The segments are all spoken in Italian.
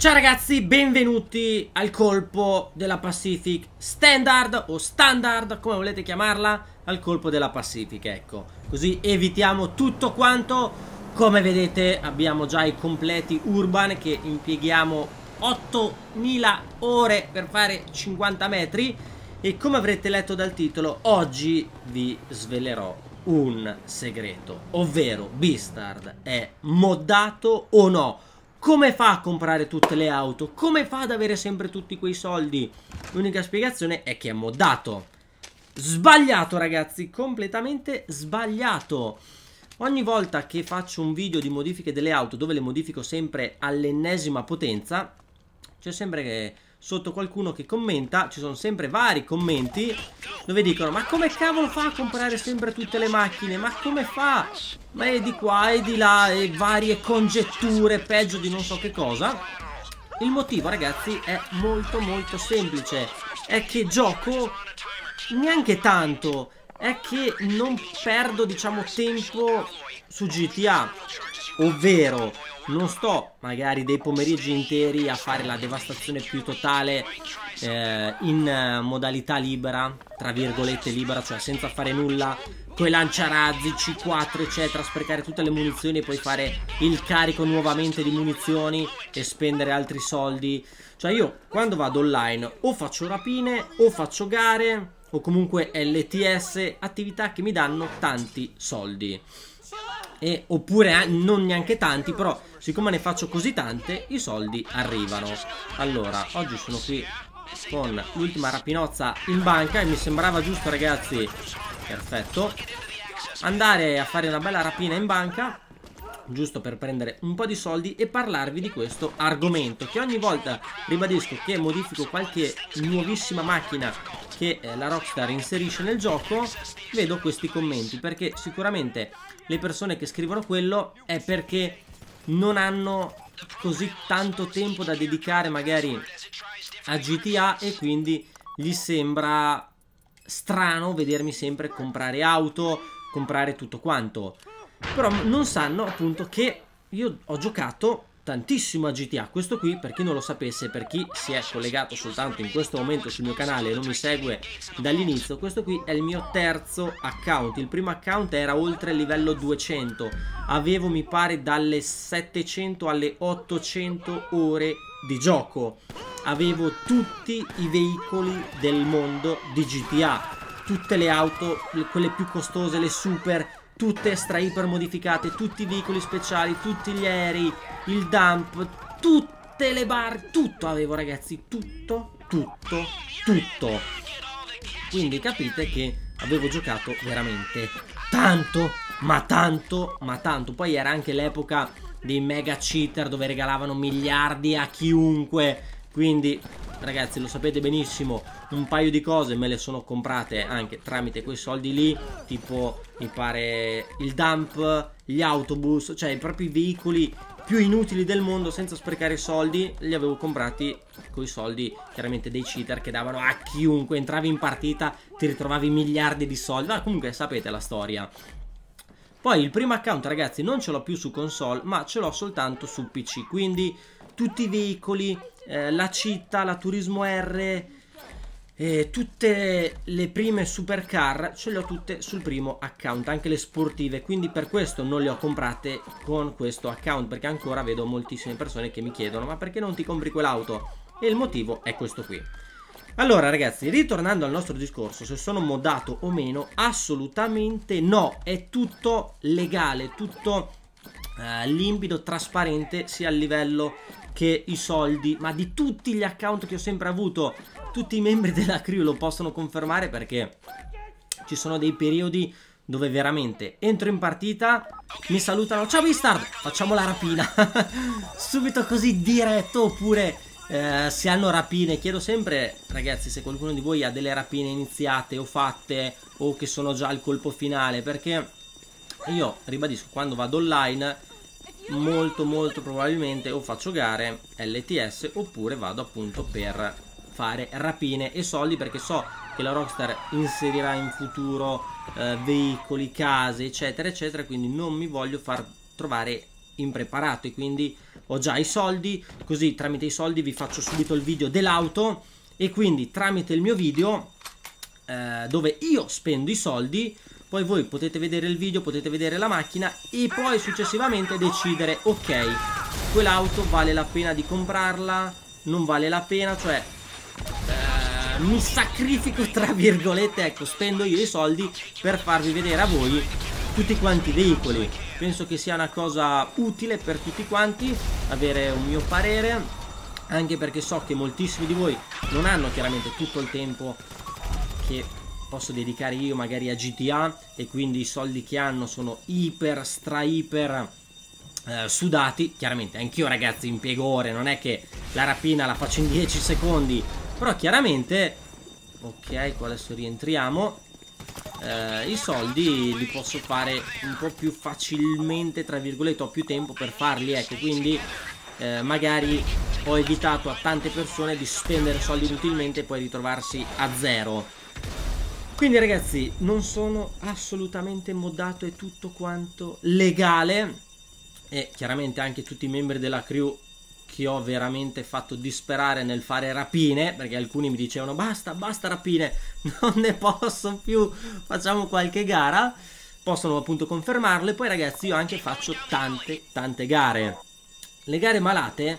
Ciao ragazzi, benvenuti al colpo della Pacific Standard o Standard, come volete chiamarla, al colpo della Pacific, ecco. Così evitiamo tutto quanto. Come vedete abbiamo già i completi urban che impieghiamo 8000 ore per fare 50 metri e come avrete letto dal titolo oggi vi svelerò un segreto, ovvero Beastard è moddato o no? Come fa a comprare tutte le auto? Come fa ad avere sempre tutti quei soldi? L'unica spiegazione è che è moddato. Sbagliato ragazzi, completamente sbagliato. Ogni volta che faccio un video di modifiche delle auto dove le modifico sempre all'ennesima potenza, c'è sempre che sotto qualcuno che commenta, ci sono sempre vari commenti dove dicono ma come cavolo fa a comprare sempre tutte le macchine? Ma come fa? Ma è di qua e di là e varie congetture, peggio di non so che cosa. Il motivo ragazzi è molto molto semplice, è che gioco neanche tanto, è che non perdo diciamo tempo su GTA, ovvero non sto magari dei pomeriggi interi a fare la devastazione più totale eh, in eh, modalità libera, tra virgolette libera, cioè senza fare nulla, con i lanciarazzi, C4 eccetera, sprecare tutte le munizioni e poi fare il carico nuovamente di munizioni e spendere altri soldi. Cioè io quando vado online o faccio rapine o faccio gare o comunque LTS, attività che mi danno tanti soldi. E, oppure non neanche tanti, però siccome ne faccio così tante, i soldi arrivano. Allora, oggi sono qui con l'ultima rapinozza in banca e mi sembrava giusto, ragazzi, perfetto, andare a fare una bella rapina in banca giusto per prendere un po' di soldi e parlarvi di questo argomento che ogni volta ribadisco che modifico qualche nuovissima macchina che eh, la Rockstar inserisce nel gioco vedo questi commenti perché sicuramente le persone che scrivono quello è perché non hanno così tanto tempo da dedicare magari a GTA e quindi gli sembra strano vedermi sempre comprare auto, comprare tutto quanto. Però non sanno appunto che io ho giocato tantissimo a GTA Questo qui, per chi non lo sapesse, per chi si è collegato soltanto in questo momento sul mio canale e non mi segue dall'inizio Questo qui è il mio terzo account. Il primo account era oltre il livello 200 Avevo, mi pare, dalle 700 alle 800 ore di gioco. Avevo tutti i veicoli del mondo di GTA Tutte le auto, quelle più costose, le super tutte extra iper modificate, tutti i veicoli speciali, tutti gli aerei, il dump, tutte le bar, tutto avevo ragazzi, tutto, tutto, tutto. Quindi capite che avevo giocato veramente tanto, ma tanto, ma tanto. Poi era anche l'epoca dei mega cheater dove regalavano miliardi a chiunque, quindi ragazzi lo sapete benissimo un paio di cose me le sono comprate anche tramite quei soldi lì tipo mi pare il dump gli autobus cioè i propri veicoli più inutili del mondo senza sprecare soldi li avevo comprati con i soldi chiaramente dei cheater che davano a chiunque. Entravi in partita ti ritrovavi miliardi di soldi. Ma comunque sapete la storia. Poi il primo account ragazzi non ce l'ho più su console ma ce l'ho soltanto su PC quindi tutti i veicoli eh, la città, la Turismo R, eh, tutte le prime supercar ce le ho tutte sul primo account, anche le sportive, quindi per questo non le ho comprate con questo account, perché ancora vedo moltissime persone che mi chiedono ma perché non ti compri quell'auto? E il motivo è questo qui. Allora ragazzi, ritornando al nostro discorso, se sono modato o meno, assolutamente no, è tutto legale, tutto eh, limpido, trasparente, sia a livello che i soldi, ma di tutti gli account che ho sempre avuto, tutti i membri della crew lo possono confermare perché ci sono dei periodi dove veramente entro in partita, mi salutano, ciao Bistard, facciamo la rapina, subito così diretto, oppure eh, se hanno rapine, chiedo sempre ragazzi se qualcuno di voi ha delle rapine iniziate o fatte o che sono già al colpo finale, perché io ribadisco quando vado online molto molto probabilmente o faccio gare LTS oppure vado appunto per fare rapine e soldi perché so che la Rockstar inserirà in futuro eh, veicoli, case eccetera eccetera quindi non mi voglio far trovare impreparato e quindi ho già i soldi, così tramite i soldi vi faccio subito il video dell'auto e quindi tramite il mio video eh, dove io spendo i soldi poi voi potete vedere il video, potete vedere la macchina e poi successivamente decidere ok, quell'auto vale la pena di comprarla, non vale la pena, cioè eh, mi sacrifico tra virgolette, ecco, spendo io i soldi per farvi vedere a voi tutti quanti i veicoli. Penso che sia una cosa utile per tutti quanti avere un mio parere, anche perché so che moltissimi di voi non hanno chiaramente tutto il tempo che posso dedicare io magari a GTA e quindi i soldi che hanno sono iper stra iper eh, sudati. Chiaramente anch'io ragazzi impiego ore non è che la rapina la faccio in 10 secondi. Però chiaramente ok qua adesso rientriamo. Eh, i soldi li posso fare un po' più facilmente tra virgolette ho più tempo per farli ecco. Quindi eh, magari ho evitato a tante persone di spendere soldi inutilmente e poi ritrovarsi a zero quindi ragazzi, non sono assolutamente moddato, è tutto quanto legale. E chiaramente anche tutti i membri della crew che ho veramente fatto disperare nel fare rapine, perché alcuni mi dicevano basta, basta rapine, non ne posso più, facciamo qualche gara. Possono appunto confermarlo e poi ragazzi io anche faccio tante, tante gare. Le gare malate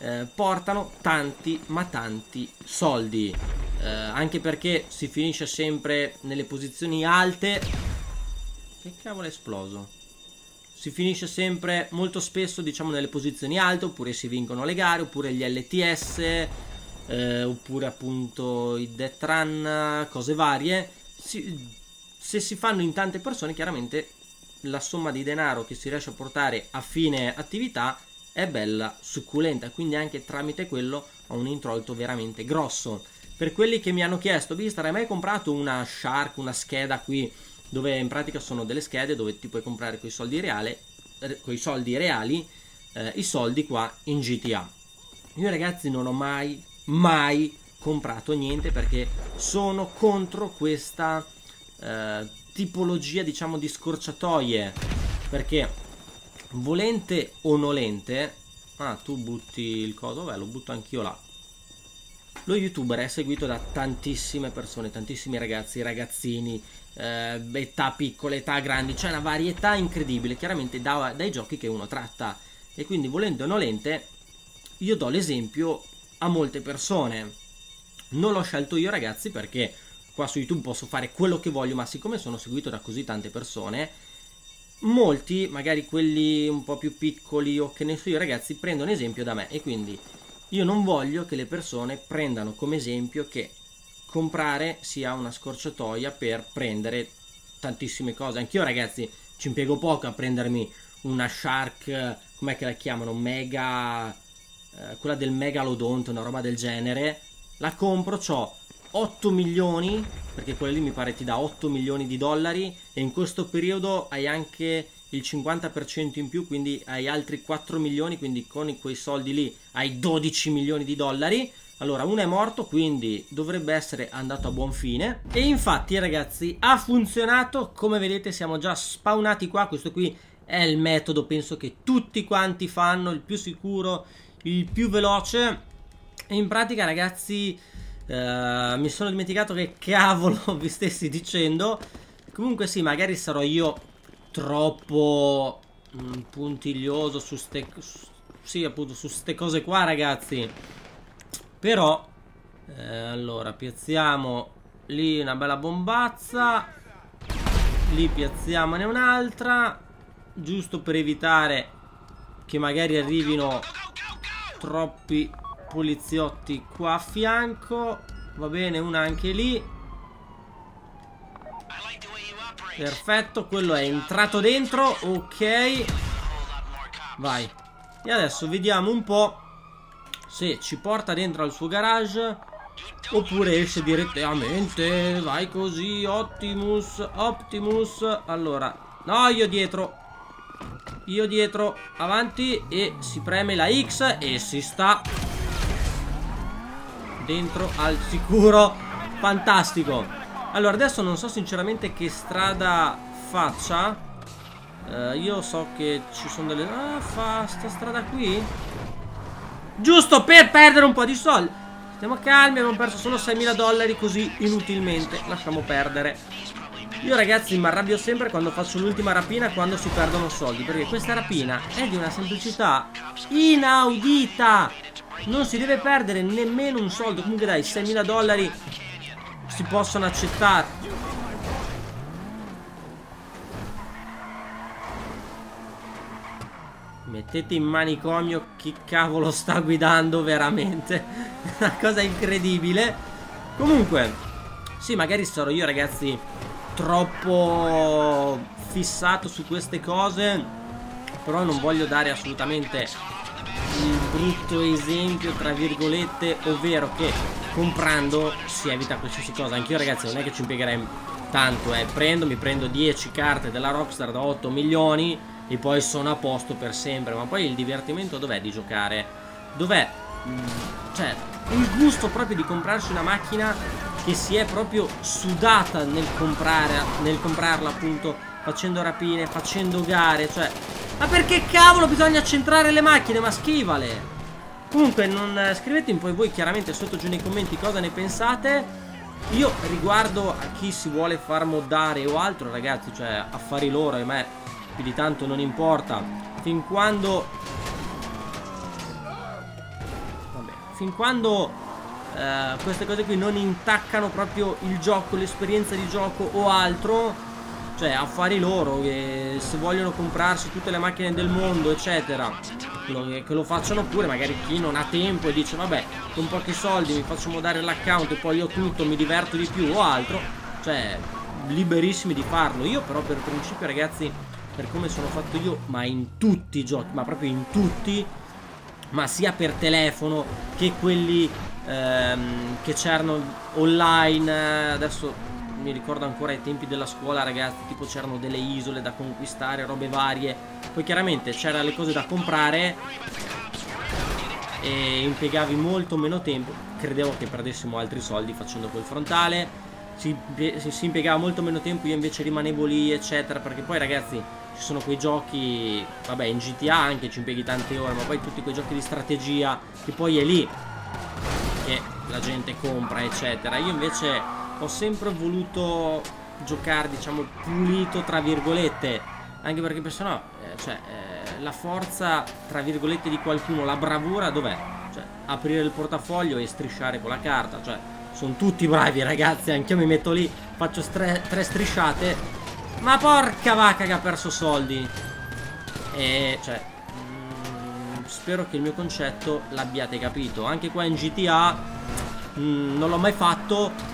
eh, portano tanti, ma tanti soldi eh, anche perché si finisce sempre nelle posizioni alte. Che cavolo è esploso? Si finisce sempre molto spesso diciamo nelle posizioni alte oppure si vincono le gare oppure gli LTS eh, oppure appunto i death run cose varie. Si, se si fanno in tante persone chiaramente la somma di denaro che si riesce a portare a fine attività è bella succulenta quindi anche tramite quello ho un introito veramente grosso per quelli che mi hanno chiesto, Vistar, hai mai comprato una Shark, una scheda qui, dove in pratica sono delle schede dove ti puoi comprare con i soldi reali, con i soldi reali, eh, i soldi qua in GTA. Io ragazzi non ho mai, mai comprato niente perché sono contro questa eh, tipologia, diciamo, di scorciatoie. Perché volente o nolente, ah, tu butti il coso, beh, lo butto anch'io là lo youtuber è seguito da tantissime persone, tantissimi ragazzi, ragazzini, eh, età piccole, età grandi, c'è una varietà incredibile, chiaramente da, dai giochi che uno tratta. E quindi volendo o nolente, io do l'esempio a molte persone. Non l'ho scelto io ragazzi perché qua su YouTube posso fare quello che voglio, ma siccome sono seguito da così tante persone, molti, magari quelli un po' più piccoli o che ne so io ragazzi, prendono esempio da me e quindi io non voglio che le persone prendano come esempio che comprare sia una scorciatoia per prendere tantissime cose. Anch'io ragazzi ci impiego poco a prendermi una Shark, com'è che la chiamano? Mega... Eh, quella del Megalodonte, una roba del genere. La compro, ho 8 milioni, perché quella lì mi pare ti dà 8 milioni di dollari e in questo periodo hai anche il 50% in più, quindi hai altri 4 milioni, quindi con quei soldi lì hai 12 milioni di dollari. Allora, uno è morto, quindi dovrebbe essere andato a buon fine. E infatti, ragazzi, ha funzionato. Come vedete, siamo già spawnati qua. Questo qui è il metodo, penso che tutti quanti fanno, il più sicuro, il più veloce. E in pratica, ragazzi, eh, mi sono dimenticato che cavolo vi stessi dicendo. Comunque sì, magari sarò io troppo mm, puntiglioso su ste... Sì, appunto, su ste cose qua, ragazzi. Però, eh, allora, piazziamo lì una bella bombazza. Lì piazziamone un'altra. Giusto per evitare che magari arrivino troppi poliziotti qua a fianco. Va bene, una anche lì. Perfetto, quello è entrato dentro Ok. Vai. E adesso vediamo un po' Se ci porta dentro al suo garage Oppure esce direttamente. Vai così Optimus Optimus. Allora No, io dietro. Io dietro Avanti E si preme la X E si sta Dentro al sicuro. Fantastico allora, adesso non so sinceramente che strada faccia. uh, io so che ci sono delle... Ah, fa sta strada qui? Giusto per perdere un po' di soldi. Stiamo calmi, abbiamo perso solo 6.000 dollari così inutilmente. Lasciamo perdere. Io ragazzi mi arrabbio sempre quando faccio l'ultima rapina quando si perdono soldi. Perché questa rapina è di una semplicità inaudita. Non si deve perdere nemmeno un soldo. Comunque dai, 6.000 dollari si possono accettare. Mettete in manicomio chi cavolo sta guidando veramente. Una cosa incredibile. Comunque, sì, magari sarò io ragazzi troppo fissato su queste cose. Però non voglio dare assolutamente il brutto esempio, tra virgolette, ovvero che comprando si evita qualsiasi cosa. Anch'io ragazzi non è che ci impiegherei tanto, eh. Prendo, mi prendo 10 carte della Rockstar da 8 milioni e poi sono a posto per sempre. Ma poi il divertimento dov'è di giocare? Dov'è? Mm, cioè, il gusto proprio di comprarsi una macchina che si è proprio sudata nel comprare, nel comprarla appunto, facendo rapine, facendo gare, cioè... Ma perché cavolo bisogna centrare le macchine? Ma schivale! Comunque, non, eh, scrivetemi poi voi chiaramente sotto giù nei commenti cosa ne pensate. Io riguardo a chi si vuole far moddare o altro, ragazzi, cioè affari loro, a me più di tanto non importa. Fin quando... Vabbè, fin quando eh, queste cose qui non intaccano proprio il gioco, l'esperienza di gioco o altro, cioè affari loro, che se vogliono comprarsi tutte le macchine del mondo, eccetera, che lo facciano pure, magari chi non ha tempo e dice vabbè, con pochi soldi mi faccio modare l'account e poi io tutto, mi diverto di più o altro, cioè liberissimi di farlo. Io però per principio ragazzi per come sono fatto io, ma in tutti i giochi, ma proprio in tutti, ma sia per telefono che quelli ehm, che c'erano online, adesso mi ricordo ancora ai tempi della scuola ragazzi, tipo c'erano delle isole da conquistare, robe varie, poi chiaramente c'erano le cose da comprare e impiegavi molto meno tempo, credevo che perdessimo altri soldi facendo quel frontale, si, si impiegava molto meno tempo, io invece rimanevo lì eccetera, perché poi ragazzi ci sono quei giochi, vabbè in GTA anche ci impieghi tante ore, ma poi tutti quei giochi di strategia che poi è lì che la gente compra eccetera. Io invece ho sempre voluto giocare diciamo pulito tra virgolette, anche perché penso no, eh, cioè eh, la forza tra virgolette di qualcuno, la bravura dov'è? Cioè aprire il portafoglio e strisciare con la carta, cioè sono tutti bravi ragazzi, anch'io mi metto lì, faccio tre strisciate ma porca vacca che ha perso soldi. E cioè mm, spero che il mio concetto l'abbiate capito. Anche qua in GTA mh, mm, non l'ho mai fatto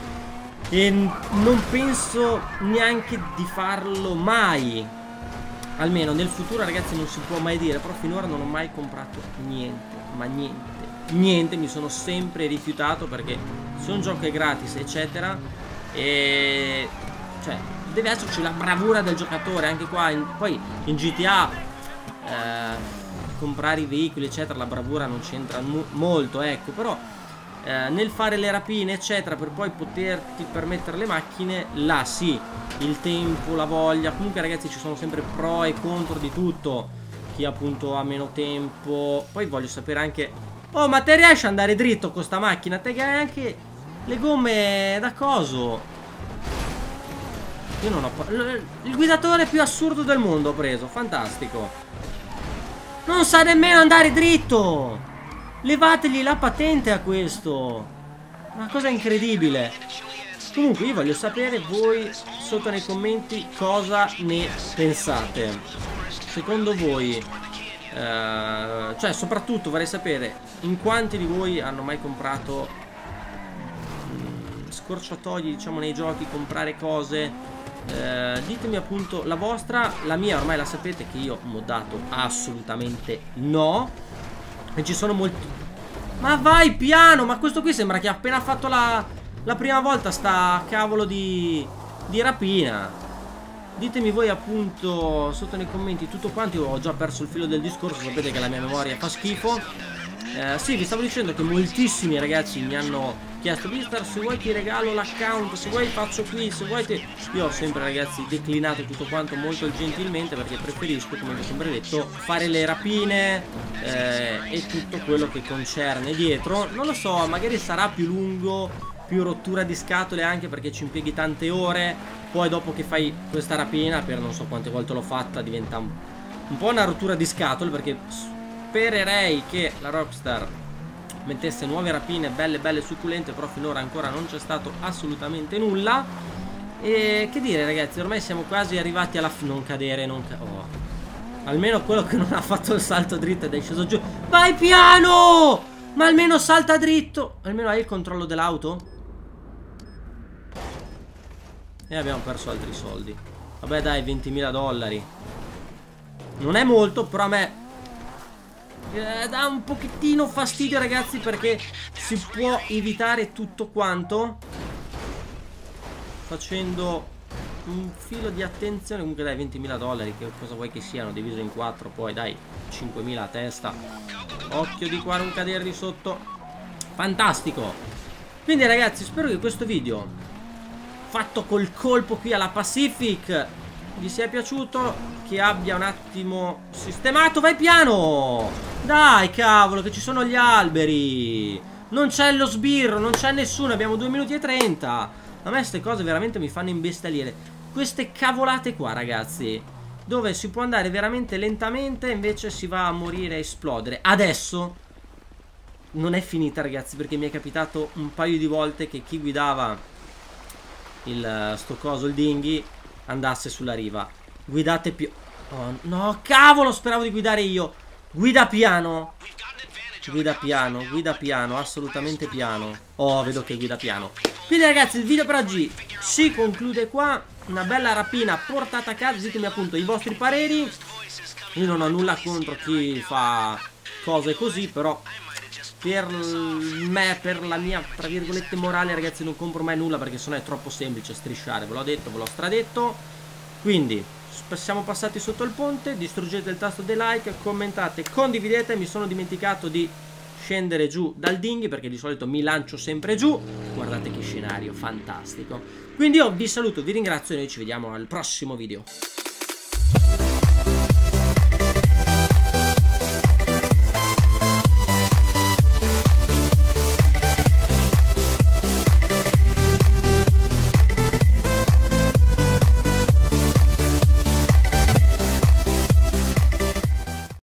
e non penso neanche di farlo mai. Almeno nel futuro ragazzi non si può mai dire, però finora non ho mai comprato niente, ma niente. Niente, mi sono sempre rifiutato perché se un gioco è gratis eccetera e cioè deve esserci la bravura del giocatore anche qua in, poi in GTA eh, comprare i veicoli eccetera la bravura non c'entra molto ecco però eh, nel fare le rapine eccetera per poi poterti permettere le macchine là sì il tempo la voglia comunque ragazzi ci sono sempre pro e contro di tutto chi appunto ha meno tempo poi voglio sapere anche oh ma te riesci ad andare dritto con sta macchina te che hai anche le gomme da coso io non ho... Il guidatore più assurdo del mondo ho preso. Fantastico. Non sa nemmeno andare dritto. Levategli la patente a questo. Una cosa incredibile. Comunque io voglio sapere voi sotto nei commenti cosa ne pensate. Secondo voi... Eh, cioè soprattutto vorrei sapere in quanti di voi hanno mai comprato mm, scorciatoie diciamo nei giochi, comprare cose eh, ditemi appunto la vostra La mia ormai la sapete che io ho modato assolutamente no E ci sono molti. Ma vai piano! Ma questo qui sembra che ha appena fatto la, la prima volta sta cavolo di, di rapina. Ditemi voi appunto sotto nei commenti tutto quanto. Io ho già perso il filo del discorso. Sapete che la mia memoria fa schifo. Eh, Sì vi stavo dicendo che moltissimi ragazzi mi hanno chiesto Mister se vuoi ti regalo l'account se vuoi faccio qui se vuoi ti... io ho sempre ragazzi declinato tutto quanto molto gentilmente perché preferisco come vi ho sempre detto fare le rapine eh, e tutto quello che concerne dietro. Non lo so magari sarà più lungo più rottura di scatole anche perché ci impieghi tante ore poi dopo che fai questa rapina per non so quante volte l'ho fatta diventa un po' una rottura di scatole perché spererei che la Rockstar mettesse nuove rapine belle belle succulente però finora ancora non c'è stato assolutamente nulla. E che dire ragazzi ormai siamo quasi arrivati alla non cadere non ca oh. almeno quello che non ha fatto il salto dritto ed è sceso giù. Vai piano! Ma almeno salta dritto! Almeno hai il controllo dell'auto? E abbiamo perso altri soldi. Vabbè dai 20.000 dollari. Non è molto però a me eh, dà un pochettino fastidio ragazzi perché si può evitare tutto quanto facendo un filo di attenzione. Comunque dai 20.000 dollari che cosa vuoi che siano? Diviso in 4 poi dai 5.000 a testa. Occhio di qua non cadere di sotto. Fantastico! Quindi ragazzi spero che questo video fatto col colpo qui alla Pacific vi sia piaciuto che abbia un attimo sistemato. Vai piano dai, cavolo, che ci sono gli alberi. Non c'è lo sbirro, non c'è nessuno. Abbiamo 2 minuti e 30. A me queste cose veramente mi fanno imbestialire. Queste cavolate qua, ragazzi. Dove si può andare veramente lentamente, invece si va a morire e esplodere. Adesso non è finita, ragazzi, perché mi è capitato un paio di volte che chi guidava il sto coso, il dinghy, andasse sulla riva. Guidate più... Oh, no, cavolo, speravo di guidare io. Guida piano. Guida piano, guida piano, assolutamente piano. Oh, vedo che guida piano. Quindi ragazzi, il video per oggi si conclude qua. Una bella rapina portata a casa. Ditemi appunto i vostri pareri. Io non ho nulla contro chi fa cose così, però per me, per la mia, tra virgolette, morale, ragazzi, non compro mai nulla perché sennò è troppo semplice strisciare. Ve l'ho detto, ve l'ho stradetto. Quindi, siamo passati sotto il ponte distruggete il tasto dei like commentate condividete. Mi sono dimenticato di scendere giù dal dinghy perché di solito mi lancio sempre giù. Guardate che scenario fantastico. Quindi io vi saluto vi ringrazio e noi ci vediamo al prossimo video